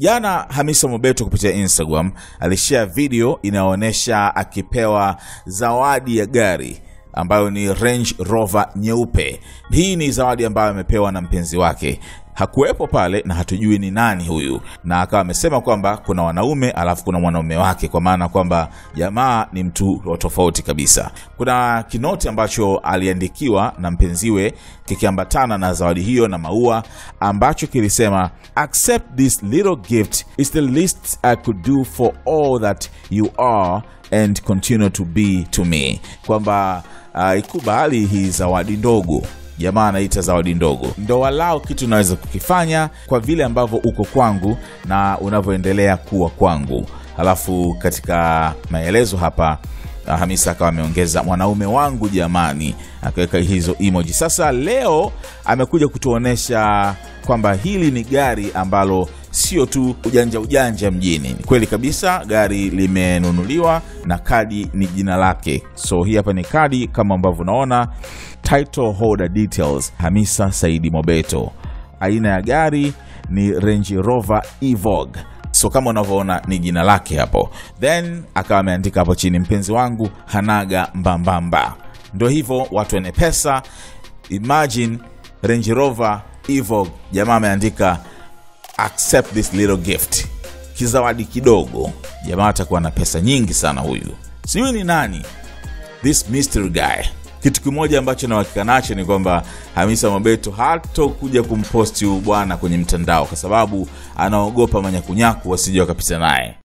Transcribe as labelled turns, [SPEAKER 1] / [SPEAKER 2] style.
[SPEAKER 1] Jana Hamisa Mobeto kupitia Instagram alishare video inayoonyesha akipewa zawadi ya gari ambayo ni Range Rover nyeupe. Hii ni zawadi ambayo amepewa na mpenzi wake. Hakuwepo pale na hatujui ni nani huyu, na akawa amesema kwamba kuna wanaume alafu kuna mwanaume wake, kwa maana kwamba jamaa ni mtu wa tofauti kabisa. Kuna kinoti ambacho aliandikiwa na mpenziwe kikiambatana na zawadi hiyo na maua, ambacho kilisema accept this little gift is the least I could do for all that you are and continue to be to me, kwamba uh, ikubali hii zawadi ndogo jamaa anaita zawadi ndogo, ndo walao kitu unaweza kukifanya kwa vile ambavyo uko kwangu na unavyoendelea kuwa kwangu. Halafu katika maelezo hapa uh, Hamisa akawa ameongeza mwanaume wangu jamani, akaweka hizo emoji. Sasa leo amekuja kutuonesha kwamba hili ni gari ambalo sio tu ujanja ujanja mjini. Ni kweli kabisa, gari limenunuliwa na kadi ni jina lake. So hii hapa ni kadi kama ambavyo unaona, title holder details, Hamisa Saidi Mobeto. Aina ya gari ni Range Rover Evoque. So kama unavyoona ni jina lake hapo, then akawa ameandika hapo chini, mpenzi wangu hanaga mbambamba. Ndo hivyo, watu wenye pesa. Imagine Range Rover Evoque, jamaa ameandika accept this little gift, kizawadi kidogo. Jamaa atakuwa na pesa nyingi sana huyu, sijui ni nani this mystery guy. Kitu kimoja ambacho nauhakika nacho ni kwamba Hamisa Mobeto hatokuja kumposti huyu bwana kwenye mtandao, kwa sababu anaogopa manyakunyaku wasije wakapita naye.